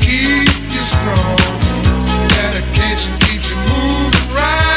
keep you strong. Dedication keeps you moving right.